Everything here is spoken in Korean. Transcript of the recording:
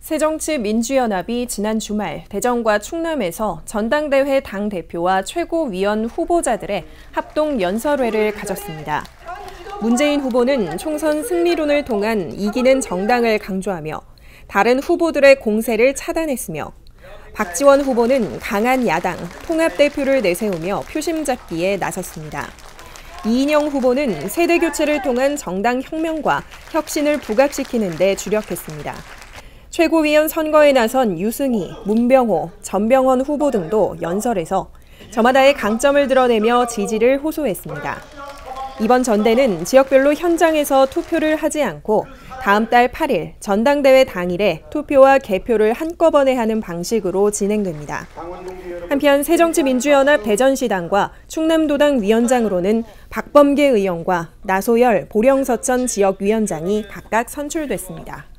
새정치민주연합이 지난 주말 대전과 충남에서 전당대회 당 대표와 최고위원 후보자들의 합동 연설회를 가졌습니다. 문재인 후보는 총선 승리론을 통한 이기는 정당을 강조하며 다른 후보들의 공세를 차단했으며 박지원 후보는 강한 야당, 통합대표를 내세우며 표심 잡기에 나섰습니다. 이인영 후보는 세대 교체를 통한 정당 혁명과 혁신을 부각시키는 데 주력했습니다. 최고위원 선거에 나선 유승희, 문병호, 전병헌 후보 등도 연설에서 저마다의 강점을 드러내며 지지를 호소했습니다. 이번 전대는 지역별로 현장에서 투표를 하지 않고 다음 달 8일 전당대회 당일에 투표와 개표를 한꺼번에 하는 방식으로 진행됩니다. 한편 새정치민주연합 대전시당과 충남도당 위원장으로는 박범계 의원과 나소열, 보령서천 지역위원장이 각각 선출됐습니다.